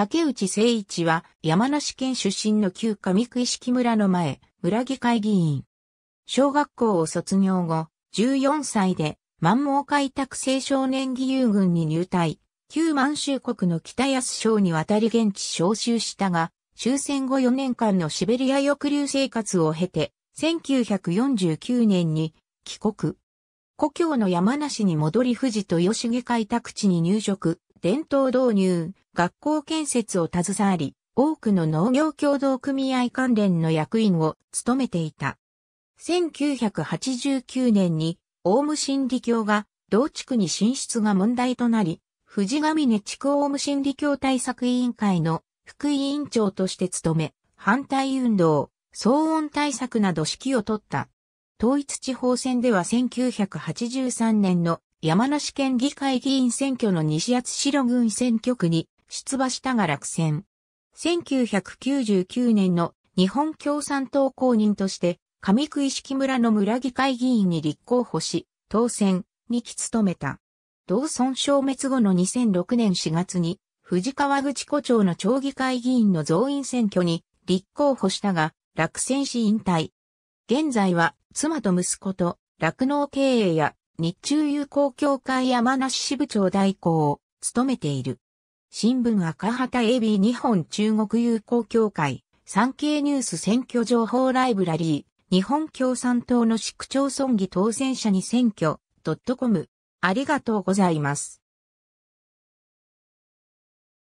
竹内誠一は山梨県出身の旧上区石村の前、村議会議員。小学校を卒業後、14歳で満蒙開拓青少年義勇軍に入隊。旧満州国の北安省に渡り現地召集したが、終戦後4年間のシベリア抑留生活を経て、1949年に帰国。故郷の山梨に戻り富士と吉毛開拓地に入植、伝統導入、学校建設を携わり、多くの農業協同組合関連の役員を務めていた。1989年に、オウム真理教が同地区に進出が問題となり、藤上根地区オウム真理教対策委員会の副委員長として務め、反対運動、騒音対策など指揮を取った。統一地方選では1983年の山梨県議会議員選挙の西八代郡選挙区に出馬したが落選。1999年の日本共産党公認として上区石村の村議会議員に立候補し、当選に期務めた。同村消滅後の2006年4月に、藤川口湖町の町議会議員の増員選挙に立候補したが、落選し引退。現在は妻と息子と酪農経営や日中友好協会山梨支部長代行を務めている。新聞赤旗 AB 日本中国友好協会、産経ニュース選挙情報ライブラリー、日本共産党の市区町村議当選者に選挙、.com。ありがとうございます。